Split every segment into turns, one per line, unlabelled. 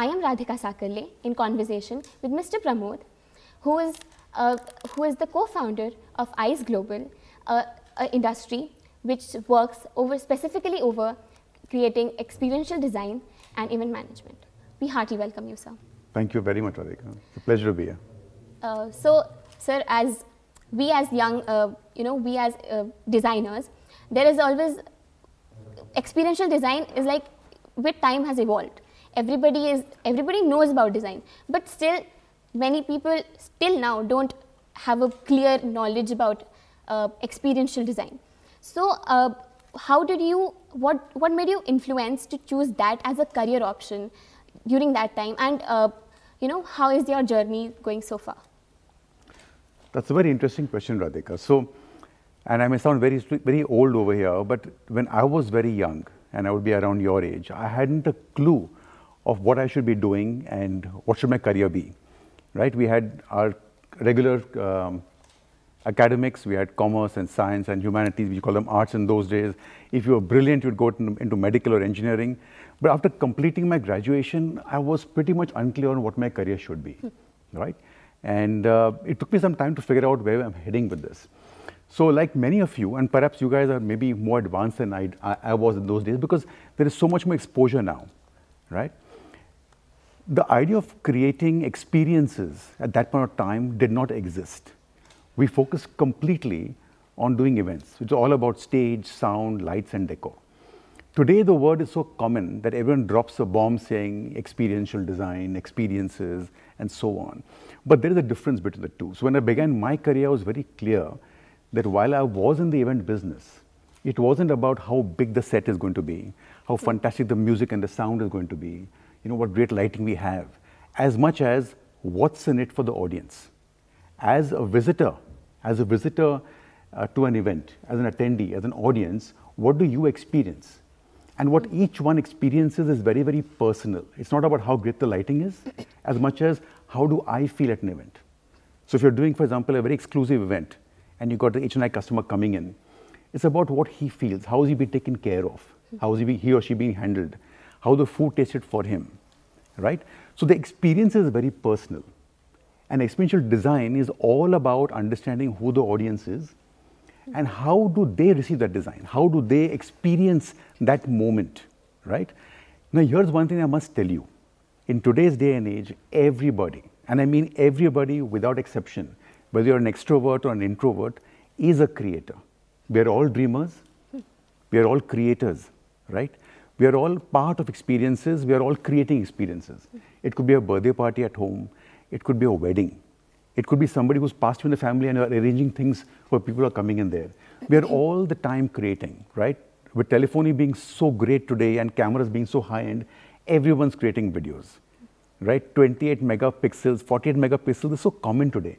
I am Radhika Sakarle in conversation with Mr. Pramod, who is, uh, who is the co-founder of ICE Global, uh, an industry which works over specifically over creating experiential design and event management. We heartily welcome you, sir.
Thank you very much, Radhika. It's a pleasure to be here.
Uh, so, sir, as we as young, uh, you know, we as uh, designers, there is always experiential design is like with time has evolved. Everybody is everybody knows about design, but still many people still now don't have a clear knowledge about uh, experiential design. So, uh, how did you what what made you influence to choose that as a career option during that time, and uh, you know how is your journey going so far?
That's a very interesting question, Radhika. So, and I may sound very very old over here, but when I was very young, and I would be around your age, I hadn't a clue of what I should be doing and what should my career be. Right? We had our regular um, academics, we had commerce and science and humanities, we call them arts in those days. If you were brilliant, you'd go into medical or engineering. But after completing my graduation, I was pretty much unclear on what my career should be, right? And uh, it took me some time to figure out where I'm heading with this. So like many of you, and perhaps you guys are maybe more advanced than I, I, was in those days because there is so much more exposure now, right? The idea of creating experiences at that point of time did not exist. We focused completely on doing events, which is all about stage, sound, lights, and decor. Today, the word is so common that everyone drops a bomb saying experiential design, experiences, and so on. But there is a difference between the two. So when I began my career, I was very clear that while I was in the event business, it wasn't about how big the set is going to be, how fantastic the music and the sound is going to be, you know, what great lighting we have, as much as what's in it for the audience. As a visitor, as a visitor uh, to an event, as an attendee, as an audience, what do you experience? And what each one experiences is very, very personal. It's not about how great the lighting is, as much as how do I feel at an event. So if you're doing, for example, a very exclusive event, and you've got the HNI customer coming in, it's about what he feels. How is he being taken care of? How is he, he or she being handled? How the food tasted for him, right? So the experience is very personal. And experiential design is all about understanding who the audience is and how do they receive that design? How do they experience that moment, right? Now, here's one thing I must tell you. In today's day and age, everybody, and I mean everybody without exception, whether you're an extrovert or an introvert, is a creator. We are all dreamers. We are all creators, right? We are all part of experiences. We are all creating experiences. It could be a birthday party at home. It could be a wedding. It could be somebody who's passed you in the family and you are arranging things for people who are coming in there. We are all the time creating, right? With telephony being so great today and cameras being so high end, everyone's creating videos, right? 28 megapixels, 48 megapixels is so common today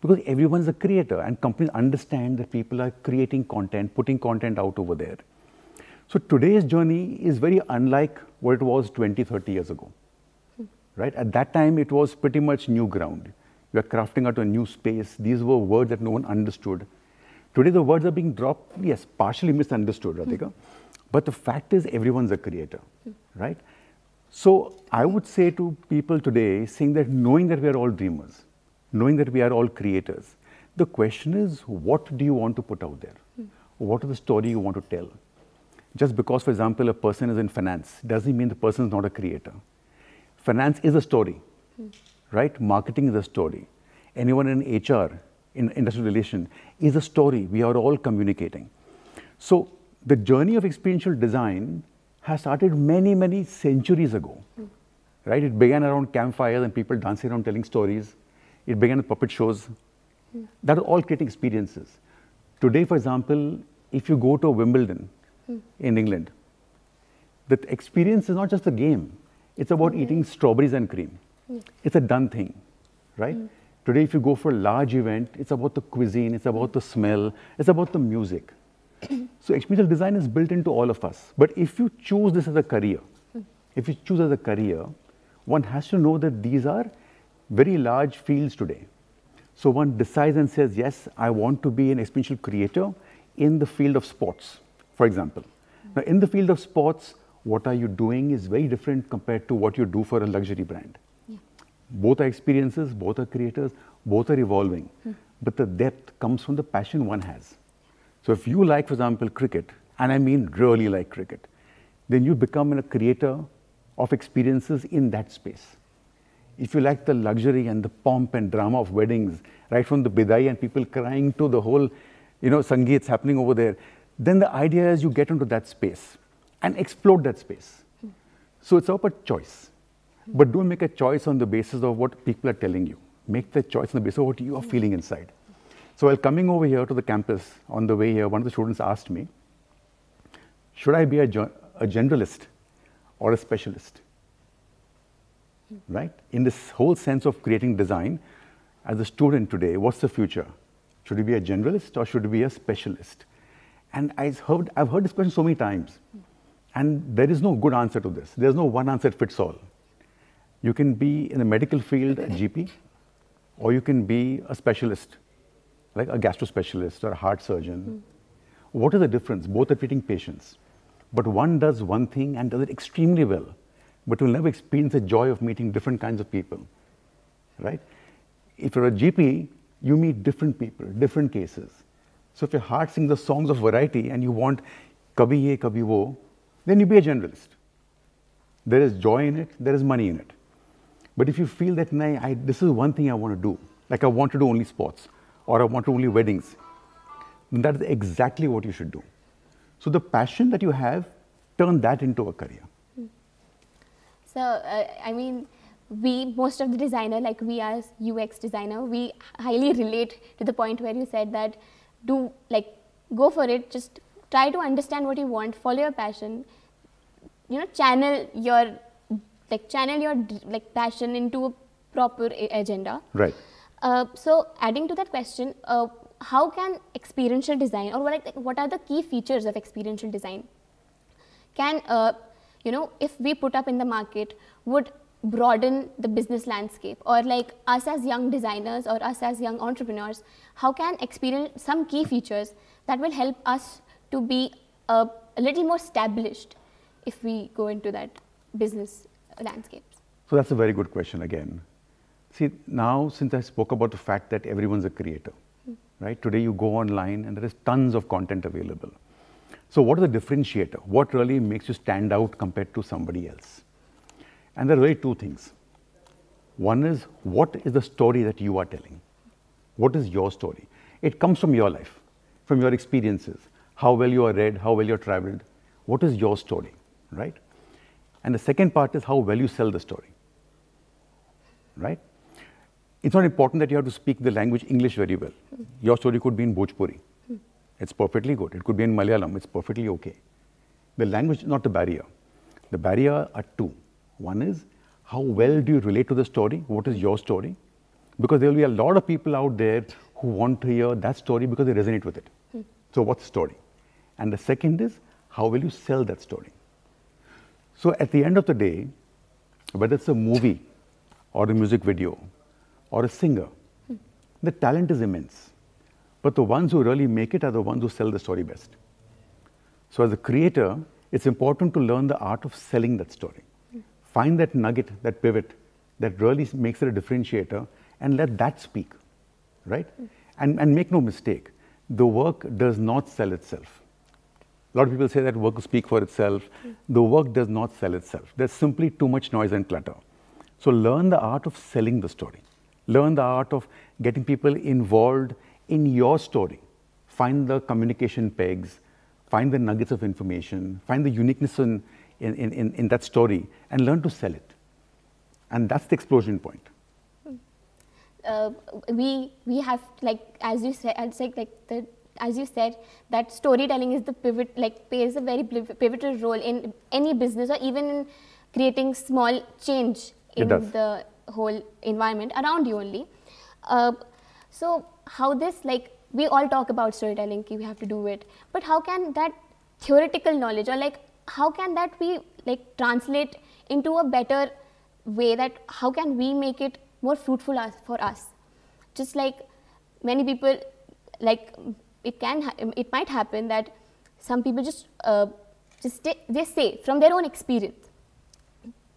because everyone's a creator and companies understand that people are creating content, putting content out over there. So today's journey is very unlike what it was 20, 30 years ago, right? At that time, it was pretty much new ground. We are crafting out a new space. These were words that no one understood. Today, the words are being dropped, yes, partially misunderstood, Radhika. But the fact is, everyone's a creator, right? So I would say to people today, saying that knowing that we are all dreamers, knowing that we are all creators. The question is, what do you want to put out there? Mm. What is the story you want to tell? Just because, for example, a person is in finance doesn't mean the person is not a creator. Finance is a story, mm. right? Marketing is a story. Anyone in HR, in industrial relation, is a story. We are all communicating. So the journey of experiential design has started many, many centuries ago, mm. right? It began around campfires and people dancing around telling stories it began with puppet shows. Yeah. That are all creating experiences. Today, for example, if you go to Wimbledon mm. in England, the experience is not just a game. It's about mm. eating strawberries and cream. Mm. It's a done thing, right? Hmm. Today, if you go for a large event, it's about the cuisine, it's about the smell, it's about the music. so experiential design is built into all of us. But if you choose this as a career, hmm. if you choose as a career, one has to know that these are very large fields today. So one decides and says, yes, I want to be an experiential creator in the field of sports, for example. Now, in the field of sports, what are you doing is very different compared to what you do for a luxury brand. Yeah. Both are experiences, both are creators, both are evolving. Hmm. But the depth comes from the passion one has. So if you like, for example, cricket, and I mean really like cricket, then you become a creator of experiences in that space. If you like the luxury and the pomp and drama of weddings, right from the bidai and people crying to the whole, you know, sangeet's happening over there, then the idea is you get into that space and explode that space. So it's about choice. But don't make a choice on the basis of what people are telling you. Make the choice on the basis of what you are feeling inside. So while coming over here to the campus, on the way here, one of the students asked me, should I be a, a generalist or a specialist? Right? In this whole sense of creating design, as a student today, what's the future? Should you be a generalist or should you be a specialist? And I've heard, I've heard this question so many times. And there is no good answer to this. There's no one answer fits all. You can be in the medical field a GP, or you can be a specialist, like a gastro specialist or a heart surgeon. Mm. What is the difference? Both are treating patients. But one does one thing and does it extremely well, but you'll never experience the joy of meeting different kinds of people. Right? If you're a GP, you meet different people, different cases. So if your heart sings the songs of variety and you want kabhi ye, kabhi wo, then you be a generalist. There is joy in it, there is money in it. But if you feel that, nah, I, this is one thing I want to do, like I want to do only sports or I want to do only weddings, then that is exactly what you should do. So the passion that you have, turn that into a career.
So, uh, I mean, we, most of the designer, like we as UX designer, we highly relate to the point where you said that do, like, go for it, just try to understand what you want, follow your passion, you know channel your like channel your like passion into a proper agenda.
Right.
Uh, so adding to that question uh, how can experiential design or what, like, what are the key features of experiential design? Can uh, you know if we put up in the market would broaden the business landscape or like us as young designers or us as young entrepreneurs how can experience some key features that will help us to be a, a little more established if we go into that business landscape?
So that's a very good question again. See, now since I spoke about the fact that everyone's a creator, mm. right? Today you go online and there is tons of content available. So what is the differentiator? What really makes you stand out compared to somebody else? And there are really two things. One is what is the story that you are telling? What is your story? It comes from your life, from your experiences, how well you are read, how well you're traveled. What is your story? right? And the second part is how well you sell the story, right? It's not important that you have to speak the language English very well. Your story could be in Bhojpuri. It's perfectly good. It could be in Malayalam. It's perfectly okay. The language is not the barrier. The barrier are two. One is how well do you relate to the story? What is your story? Because there will be a lot of people out there who want to hear that story because they resonate with it. Mm. So, what's the story? And the second is how will you sell that story? So at the end of the day, whether it's a movie or a music video or a singer, the talent is immense. But the ones who really make it are the ones who sell the story best. So as a creator, it's important to learn the art of selling that story. Find that nugget, that pivot that really makes it a differentiator and let that speak, right? And, and make no mistake, the work does not sell itself. A lot of people say that work will speak for itself. Mm. The work does not sell itself. There's simply too much noise and clutter. So learn the art of selling the story. Learn the art of getting people involved in your story. Find the communication pegs, find the nuggets of information, find the uniqueness in, in, in, in that story, and learn to sell it. And that's the explosion point.
Uh, we we have like as you said, I'd say like the as you said, that storytelling is the pivot, like plays a very pivotal role in any business or even in creating small change in the whole environment around you only. Uh, so how this like we all talk about storytelling, we have to do it, but how can that theoretical knowledge or like how can that be like translate into a better way that how can we make it more fruitful for us? Just like many people like it can it might happen that some people just uh, just they say from their own experience.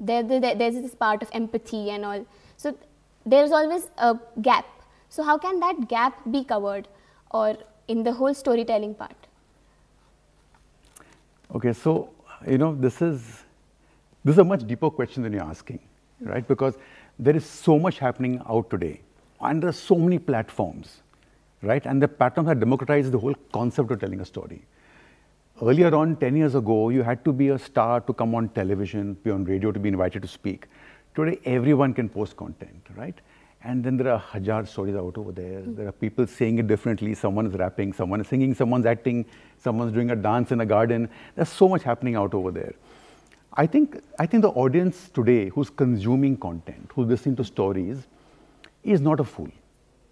There, there, there's this part of empathy and all. So there's always a gap. So how can that gap be covered, or in the whole storytelling part?
Okay, so you know this is this is a much deeper question than you're asking, right? Because there is so much happening out today, and there are so many platforms, right? And the platforms have democratized the whole concept of telling a story. Earlier on, 10 years ago, you had to be a star to come on television, be on radio, to be invited to speak. Today, everyone can post content, right? And then there are hajar stories out over there. Mm. There are people saying it differently. Someone is rapping, someone is singing, someone's acting, someone's doing a dance in a garden. There's so much happening out over there. I think, I think the audience today who's consuming content, who's listening to stories, is not a fool.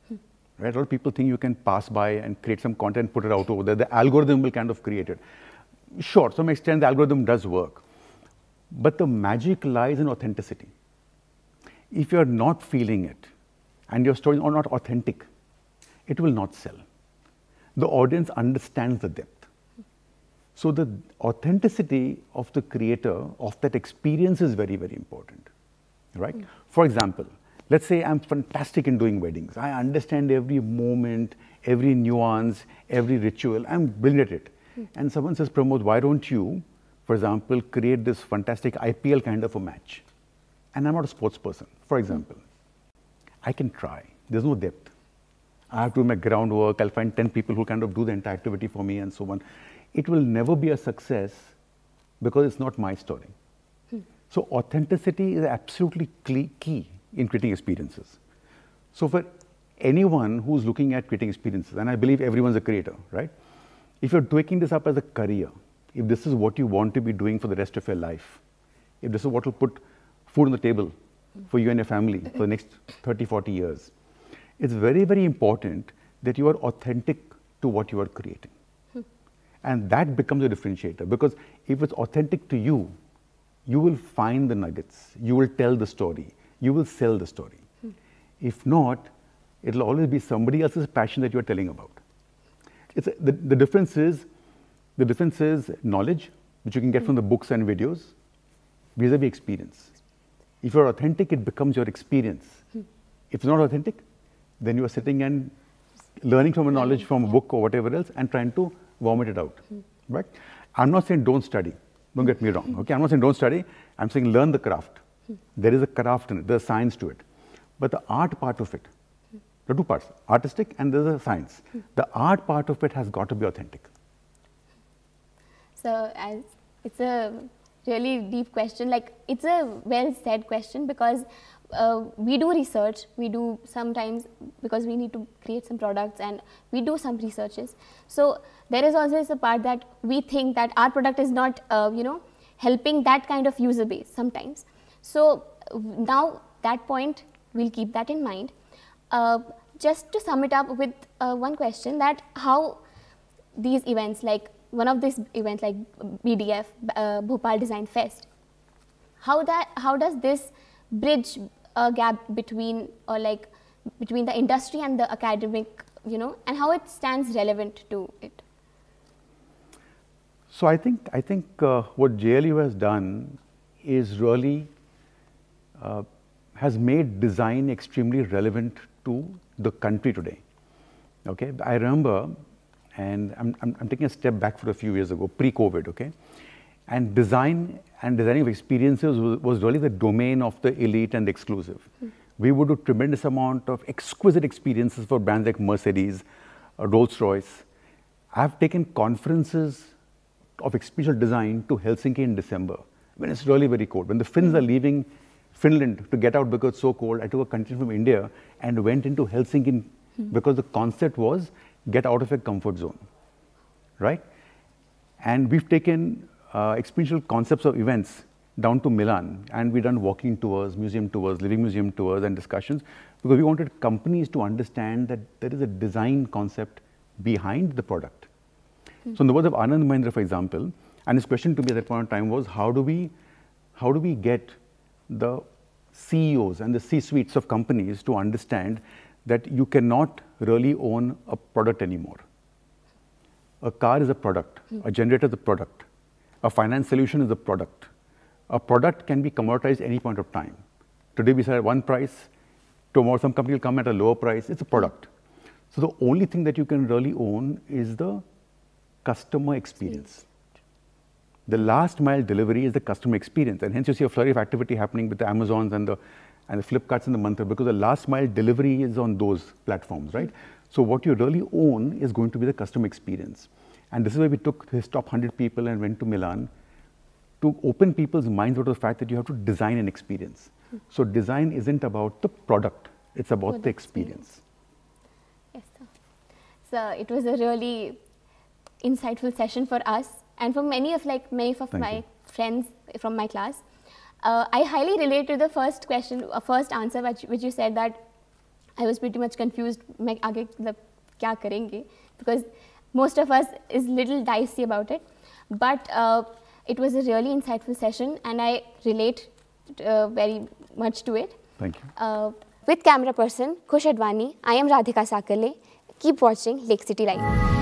Hmm. Right? A lot of people think you can pass by and create some content, put it out over there. The algorithm will kind of create it. Sure, to some extent, the algorithm does work. But the magic lies in authenticity. If you're not feeling it, and your stories are not authentic, it will not sell. The audience understands the depth. So the authenticity of the creator of that experience is very, very important, right? Mm. For example, let's say I'm fantastic in doing weddings. I understand every moment, every nuance, every ritual. I'm brilliant at it. Mm. And someone says, Pramod, why don't you, for example, create this fantastic IPL kind of a match? And I'm not a sports person, for example. Mm. I can try. There's no depth. I have to do my groundwork. I'll find 10 people who kind of do the entire activity for me and so on. It will never be a success because it's not my story. Hmm. So authenticity is absolutely key in creating experiences. So for anyone who's looking at creating experiences, and I believe everyone's a creator, right? If you're taking this up as a career, if this is what you want to be doing for the rest of your life, if this is what will put food on the table, for you and your family for the next 30, 40 years. It's very, very important that you are authentic to what you are creating. Hmm. And that becomes a differentiator because if it's authentic to you, you will find the nuggets, you will tell the story, you will sell the story. Hmm. If not, it'll always be somebody else's passion that you're telling about. It's the, the difference is the difference is knowledge, which you can get from the books and videos, vis-a-vis experience. If you're authentic, it becomes your experience. Hmm. If it's not authentic, then you are sitting and learning from a knowledge from a book or whatever else and trying to vomit it out. Hmm. Right? I'm not saying don't study. Don't get me wrong. Okay, I'm not saying don't study. I'm saying learn the craft. Hmm. There is a craft in it. There's science to it. But the art part of it, are two parts: artistic and there's a science. The art part of it has got to be authentic.
So, as it's a really deep question. Like it's a well said question because uh, we do research. We do sometimes because we need to create some products and we do some researches. So there is always a part that we think that our product is not, uh, you know, helping that kind of user base sometimes. So now that point, we'll keep that in mind. Uh, just to sum it up with uh, one question that how these events like one of these events like BDF, uh, Bhopal Design Fest, how that how does this bridge a gap between or like between the industry and the academic, you know, and how it stands relevant to it?
So I think I think uh, what JLU has done is really uh, has made design extremely relevant to the country today. Okay, I remember and I'm, I'm, I'm, taking a step back for a few years ago, pre-COVID, okay? And design and designing of experiences was, was, really the domain of the elite and the exclusive. Mm. We would do tremendous amount of exquisite experiences for brands like Mercedes, uh, Rolls-Royce. I've taken conferences of experiential design to Helsinki in December when it's really very cold. When the Finns are leaving Finland to get out because it's so cold, I took a contingent from India and went into Helsinki mm. because the concept was get out of your comfort zone, right? And we've taken uh, experiential concepts of events down to Milan, and we've done walking tours, museum tours, living museum tours, and discussions because we wanted companies to understand that there is a design concept behind the product. Mm. So, in the words of Anand Mahindra, for example, and his question to me at that point in time was, how do we, how do we get the CEOs and the C-suites of companies to understand that you cannot really own a product anymore. A car is a product, a generator is a product, A finance solution is a product. A product can be commoditized any point of time. Today we sell at one price, tomorrow some company will come at a lower price. It's a product. So the only thing that you can really own is the customer experience. The last mile delivery is the customer experience, and hence you see a flurry of activity happening with the Amazons and the and the Flipkarts and the Myntra because the last mile delivery is on those platforms, right? So what you really own is going to be the customer experience. And this is why we took his top 100 people and went to Milan to open people's minds out of the fact that you have to design an experience. So design isn't about the product, it's about the experience.
Yes, sir. So it was a really insightful session for us and for many of like many of
Thank
my
you.
friends from my class. Uh, I highly relate to the first question, uh, first answer which, which you said that I was pretty much confused. मैं आगे क्या करेंगे? Because most of us is little dicey about it, but uh, it was a really insightful session, and I relate uh, very much to it.
Thank you.
Uh, with camera person Kush Adwani, I am Radhika Sakale. Keep watching Lake City Live.